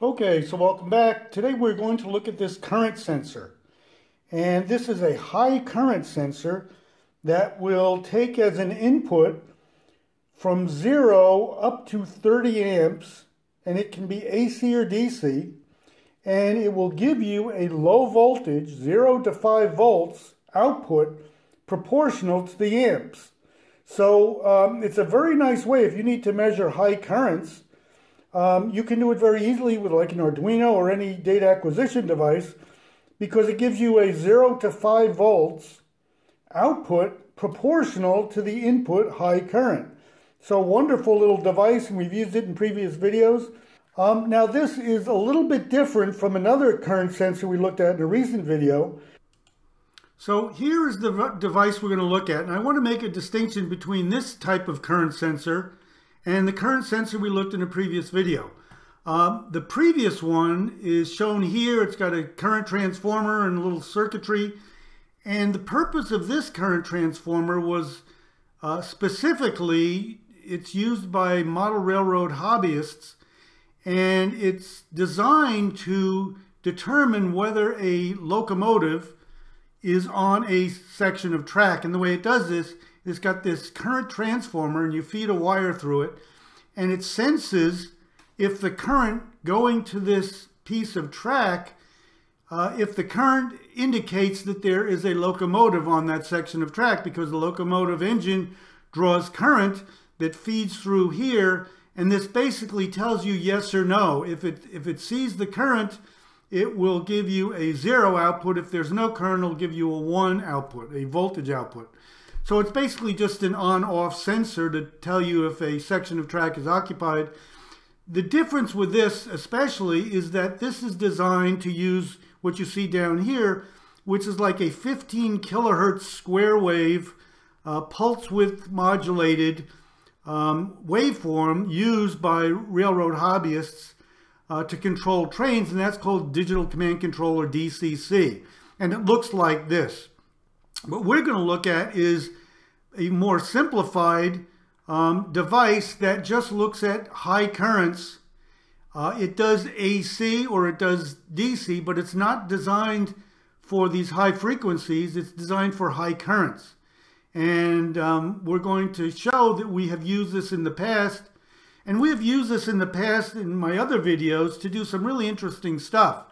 Okay, so welcome back. Today we're going to look at this current sensor. And this is a high current sensor that will take as an input from 0 up to 30 amps, and it can be AC or DC, and it will give you a low voltage, 0 to 5 volts output proportional to the amps. So um, it's a very nice way if you need to measure high currents um, you can do it very easily with like an Arduino or any data acquisition device because it gives you a 0 to 5 volts output proportional to the input high current. So wonderful little device and we've used it in previous videos. Um, now this is a little bit different from another current sensor we looked at in a recent video. So here is the device we're going to look at and I want to make a distinction between this type of current sensor and the current sensor we looked in a previous video. Um, the previous one is shown here. It's got a current transformer and a little circuitry. And the purpose of this current transformer was uh, specifically, it's used by model railroad hobbyists and it's designed to determine whether a locomotive is on a section of track. And the way it does this it's got this current transformer and you feed a wire through it and it senses if the current going to this piece of track, uh, if the current indicates that there is a locomotive on that section of track because the locomotive engine draws current that feeds through here and this basically tells you yes or no. If it, if it sees the current, it will give you a zero output. If there's no current, it'll give you a one output, a voltage output. So it's basically just an on-off sensor to tell you if a section of track is occupied. The difference with this especially is that this is designed to use what you see down here, which is like a 15 kilohertz square wave uh, pulse width modulated um, waveform used by railroad hobbyists uh, to control trains, and that's called Digital Command Control or DCC. And it looks like this. What we're going to look at is a more simplified um, device that just looks at high currents. Uh, it does AC or it does DC, but it's not designed for these high frequencies. It's designed for high currents. And um, we're going to show that we have used this in the past. And we have used this in the past in my other videos to do some really interesting stuff.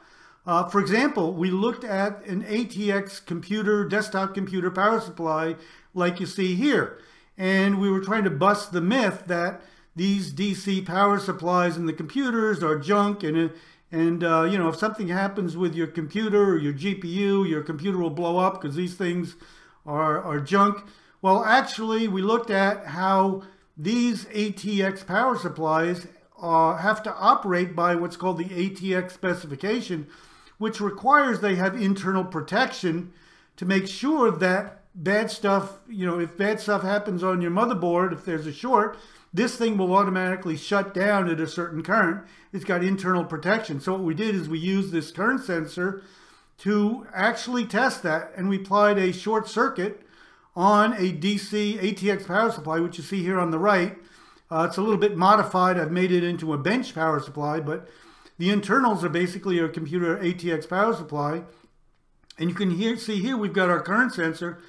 Uh, for example, we looked at an ATX computer, desktop computer power supply like you see here. And we were trying to bust the myth that these DC power supplies in the computers are junk and and uh, you know if something happens with your computer or your GPU, your computer will blow up because these things are, are junk. Well, actually, we looked at how these ATX power supplies uh, have to operate by what's called the ATX specification, which requires they have internal protection to make sure that bad stuff, you know, if bad stuff happens on your motherboard, if there's a short, this thing will automatically shut down at a certain current. It's got internal protection. So what we did is we used this current sensor to actually test that. And we applied a short circuit on a DC ATX power supply, which you see here on the right. Uh, it's a little bit modified. I've made it into a bench power supply, but the internals are basically a computer ATX power supply. And you can hear, see here, we've got our current sensor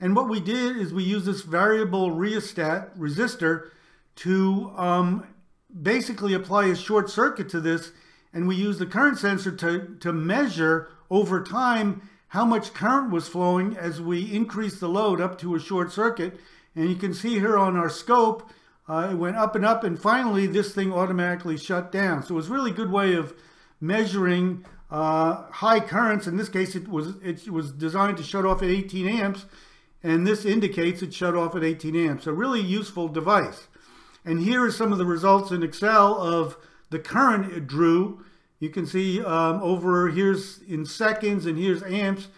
and what we did is we used this variable rheostat resistor to um, basically apply a short circuit to this. And we used the current sensor to, to measure over time how much current was flowing as we increased the load up to a short circuit. And you can see here on our scope, uh, it went up and up. And finally, this thing automatically shut down. So it was a really good way of measuring uh, high currents. In this case, it was, it was designed to shut off at 18 amps and this indicates it shut off at 18 amps. A really useful device. And here are some of the results in Excel of the current it drew. You can see um, over here's in seconds and here's amps.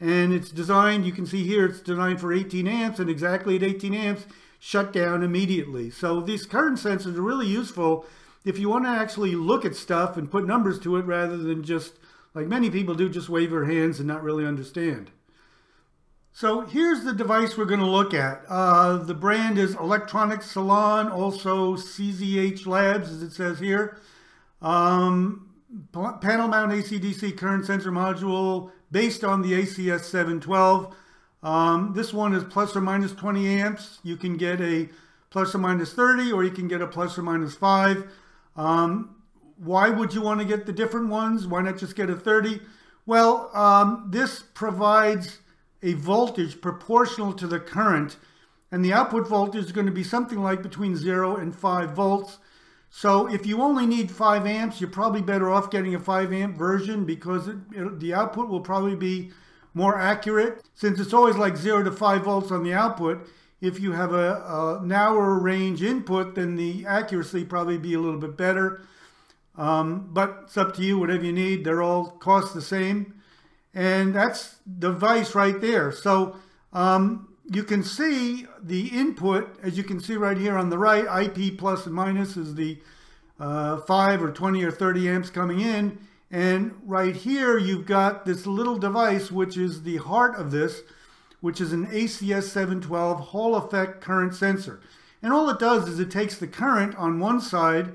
And it's designed, you can see here, it's designed for 18 amps and exactly at 18 amps, shut down immediately. So these current sensors are really useful if you want to actually look at stuff and put numbers to it rather than just, like many people do, just wave your hands and not really understand. So here's the device we're going to look at. Uh, the brand is Electronic Salon, also CZH Labs, as it says here. Um, panel mount AC-DC current sensor module based on the ACS 712. Um, this one is plus or minus 20 amps. You can get a plus or minus 30 or you can get a plus or minus 5. Um, why would you want to get the different ones? Why not just get a 30? Well, um, this provides a voltage proportional to the current and the output voltage is going to be something like between 0 and 5 volts. So if you only need 5 amps, you're probably better off getting a 5 amp version because it, it, the output will probably be more accurate. Since it's always like 0 to 5 volts on the output, if you have a, a narrower range input, then the accuracy probably be a little bit better. Um, but it's up to you, whatever you need. They're all cost the same. And that's the device right there. So um, you can see the input, as you can see right here on the right, IP plus and minus is the uh, 5 or 20 or 30 amps coming in. And right here, you've got this little device, which is the heart of this, which is an ACS 712 Hall effect current sensor. And all it does is it takes the current on one side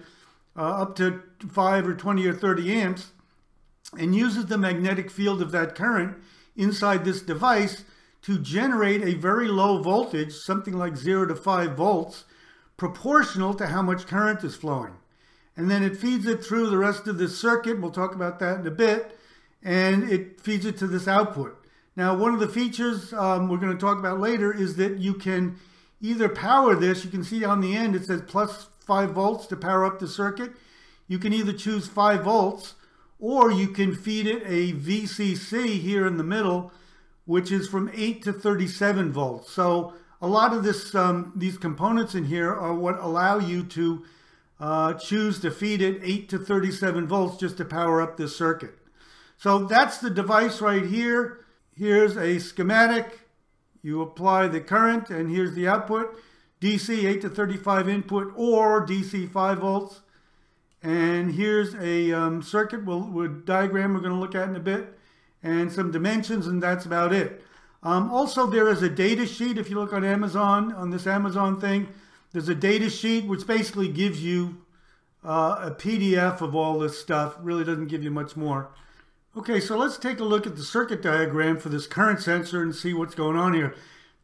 uh, up to 5 or 20 or 30 amps and uses the magnetic field of that current inside this device to generate a very low voltage, something like 0 to 5 volts, proportional to how much current is flowing. And then it feeds it through the rest of the circuit, we'll talk about that in a bit, and it feeds it to this output. Now, one of the features um, we're going to talk about later is that you can either power this, you can see on the end it says plus 5 volts to power up the circuit. You can either choose 5 volts, or you can feed it a VCC here in the middle, which is from 8 to 37 volts. So a lot of this, um, these components in here are what allow you to uh, choose to feed it 8 to 37 volts just to power up this circuit. So that's the device right here. Here's a schematic. You apply the current and here's the output. DC 8 to 35 input or DC 5 volts. And here's a um, circuit we'll, with diagram we're going to look at in a bit and some dimensions, and that's about it. Um, also, there is a data sheet. If you look on Amazon, on this Amazon thing, there's a data sheet which basically gives you uh, a PDF of all this stuff. Really doesn't give you much more. Okay, so let's take a look at the circuit diagram for this current sensor and see what's going on here.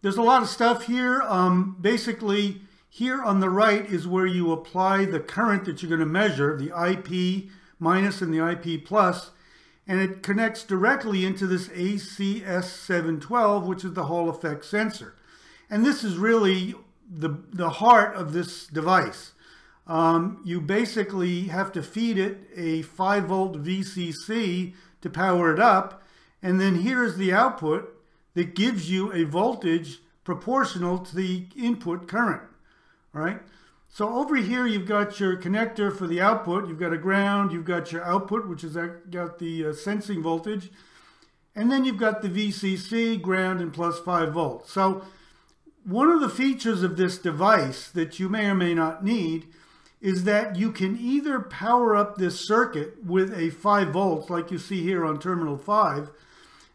There's a lot of stuff here. Um, basically, here on the right is where you apply the current that you're going to measure, the IP minus and the IP plus and it connects directly into this ACS712, which is the Hall effect sensor. And this is really the, the heart of this device. Um, you basically have to feed it a 5 volt VCC to power it up. And then here's the output that gives you a voltage proportional to the input current. All right. So over here, you've got your connector for the output. You've got a ground. You've got your output, which has got the uh, sensing voltage. And then you've got the VCC, ground, and plus 5 volts. So one of the features of this device that you may or may not need is that you can either power up this circuit with a 5 volts, like you see here on terminal 5,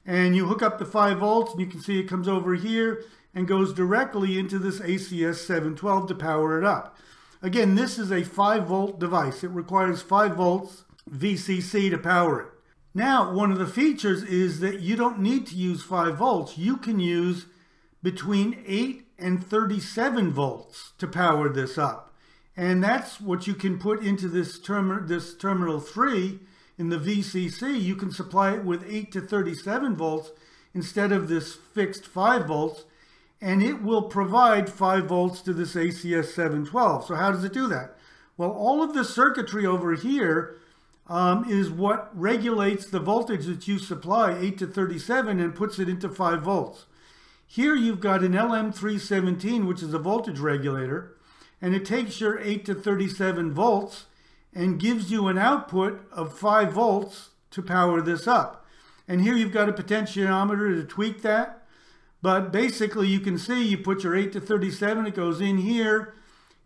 and you hook up the 5 volts, and you can see it comes over here and goes directly into this ACS 712 to power it up. Again, this is a 5 volt device. It requires 5 volts VCC to power it. Now, one of the features is that you don't need to use 5 volts. You can use between 8 and 37 volts to power this up. And that's what you can put into this, term this terminal 3 in the VCC. You can supply it with 8 to 37 volts instead of this fixed 5 volts and it will provide 5 volts to this ACS 712. So how does it do that? Well, all of the circuitry over here um, is what regulates the voltage that you supply, 8 to 37, and puts it into 5 volts. Here you've got an LM317, which is a voltage regulator, and it takes your 8 to 37 volts and gives you an output of 5 volts to power this up. And here you've got a potentiometer to tweak that. But basically you can see you put your 8 to 37, it goes in here,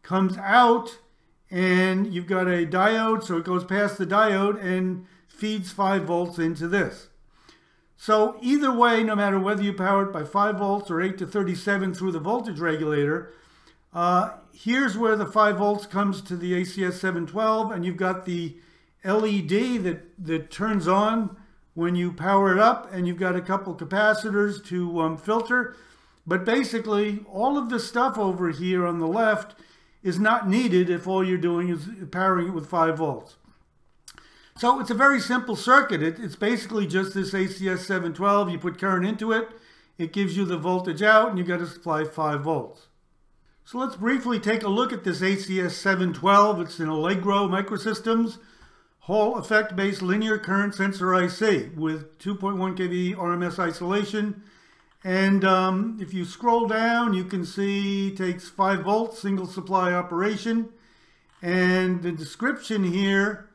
comes out, and you've got a diode, so it goes past the diode and feeds 5 volts into this. So either way, no matter whether you power it by 5 volts or 8 to 37 through the voltage regulator, uh, here's where the 5 volts comes to the ACS 712, and you've got the LED that, that turns on when you power it up and you've got a couple capacitors to um, filter. But basically, all of the stuff over here on the left is not needed if all you're doing is powering it with 5 volts. So it's a very simple circuit. It, it's basically just this ACS 712. You put current into it, it gives you the voltage out, and you've got to supply 5 volts. So let's briefly take a look at this ACS 712. It's an Allegro Microsystems Hall effect-based linear current sensor IC with 2.1 kV RMS isolation. And um, if you scroll down, you can see it takes 5 volts, single supply operation. And the description here,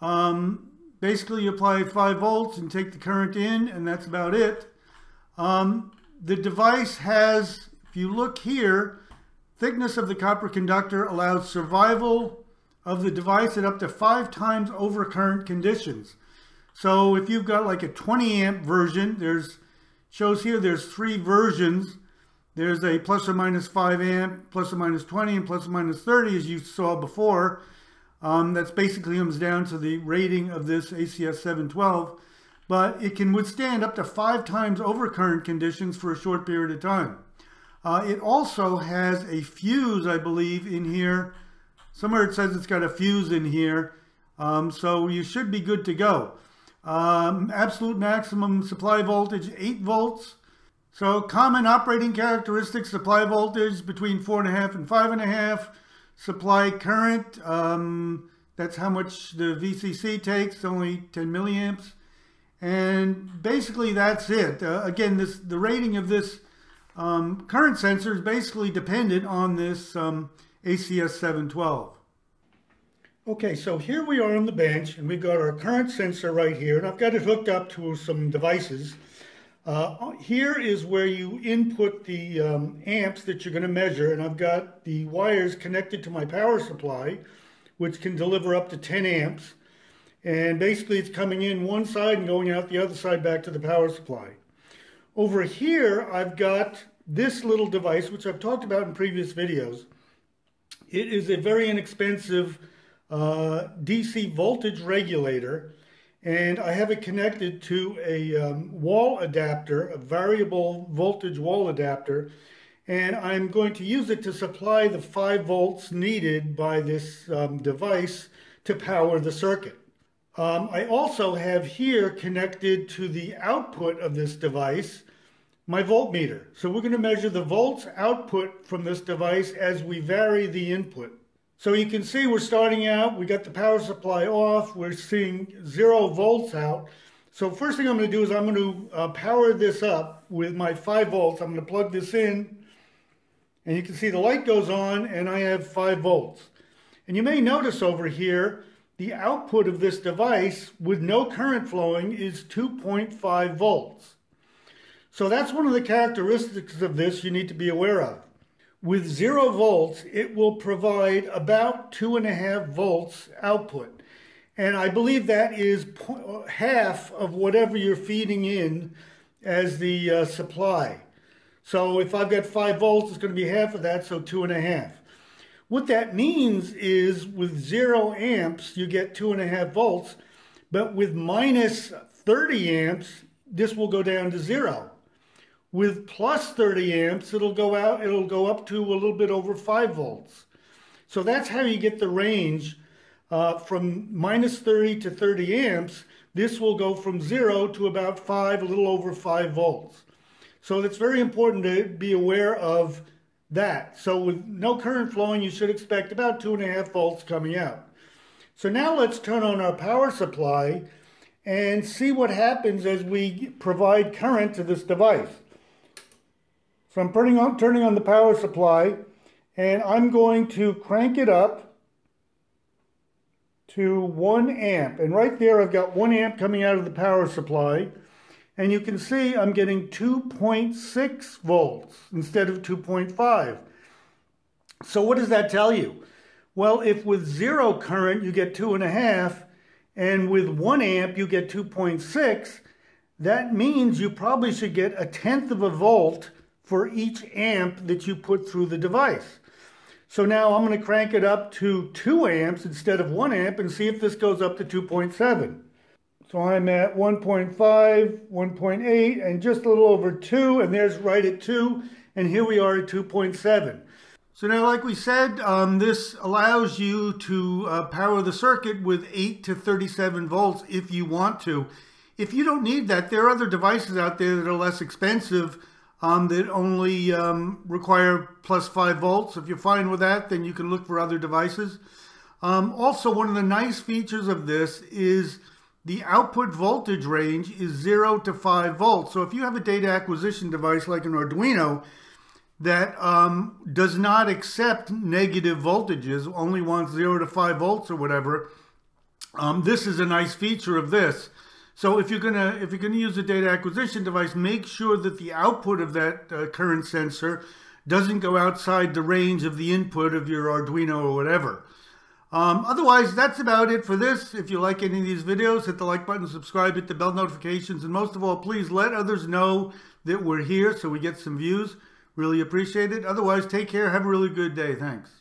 um, basically you apply 5 volts and take the current in, and that's about it. Um, the device has, if you look here, thickness of the copper conductor allows survival of the device at up to five times over current conditions. So if you've got like a 20 amp version, there's shows here there's three versions. There's a plus or minus 5 amp, plus or minus 20, and plus or minus 30 as you saw before. Um, that's basically comes down to the rating of this ACS 712. But it can withstand up to five times overcurrent conditions for a short period of time. Uh, it also has a fuse, I believe, in here Somewhere it says it's got a fuse in here. Um, so you should be good to go. Um, absolute maximum supply voltage, 8 volts. So common operating characteristics, supply voltage between 4.5 and 5.5. Supply current, um, that's how much the VCC takes, only 10 milliamps. And basically that's it. Uh, again, this the rating of this um, current sensor is basically dependent on this um, ACS 712. Okay, so here we are on the bench, and we've got our current sensor right here, and I've got it hooked up to some devices. Uh, here is where you input the um, amps that you're going to measure, and I've got the wires connected to my power supply, which can deliver up to 10 amps. And basically it's coming in one side and going out the other side back to the power supply. Over here, I've got this little device, which I've talked about in previous videos. It is a very inexpensive uh, DC voltage regulator and I have it connected to a um, wall adapter, a variable voltage wall adapter, and I'm going to use it to supply the 5 volts needed by this um, device to power the circuit. Um, I also have here connected to the output of this device my voltmeter. So we're going to measure the volts output from this device as we vary the input. So you can see we're starting out, we got the power supply off, we're seeing zero volts out. So first thing I'm going to do is I'm going to uh, power this up with my 5 volts. I'm going to plug this in and you can see the light goes on and I have 5 volts. And you may notice over here the output of this device with no current flowing is 2.5 volts. So that's one of the characteristics of this you need to be aware of. With zero volts, it will provide about two and a half volts output. And I believe that is half of whatever you're feeding in as the uh, supply. So if I've got five volts, it's going to be half of that, so two and a half. What that means is with zero amps, you get two and a half volts, but with minus 30 amps, this will go down to zero. With plus 30 amps, it'll go out, it'll go up to a little bit over 5 volts. So that's how you get the range uh, from minus 30 to 30 amps. This will go from 0 to about 5, a little over 5 volts. So it's very important to be aware of that. So with no current flowing, you should expect about 2.5 volts coming out. So now let's turn on our power supply and see what happens as we provide current to this device. So I'm turning on, turning on the power supply and I'm going to crank it up to 1 amp. And right there I've got 1 amp coming out of the power supply. And you can see I'm getting 2.6 volts instead of 2.5. So what does that tell you? Well, if with zero current you get 2.5 and with 1 amp you get 2.6, that means you probably should get a tenth of a volt for each amp that you put through the device. So now I'm going to crank it up to 2 amps instead of 1 amp and see if this goes up to 2.7. So I'm at 1.5, 1.8, and just a little over 2, and there's right at 2, and here we are at 2.7. So now, like we said, um, this allows you to uh, power the circuit with 8 to 37 volts if you want to. If you don't need that, there are other devices out there that are less expensive um, that only um, require plus 5 volts. If you're fine with that, then you can look for other devices. Um, also, one of the nice features of this is the output voltage range is 0 to 5 volts. So if you have a data acquisition device like an Arduino that um, does not accept negative voltages, only wants 0 to 5 volts or whatever, um, this is a nice feature of this. So if you're gonna if you're gonna use a data acquisition device, make sure that the output of that uh, current sensor doesn't go outside the range of the input of your Arduino or whatever. Um, otherwise, that's about it for this. If you like any of these videos, hit the like button, subscribe, hit the bell notifications, and most of all, please let others know that we're here so we get some views. Really appreciate it. Otherwise, take care. Have a really good day. Thanks.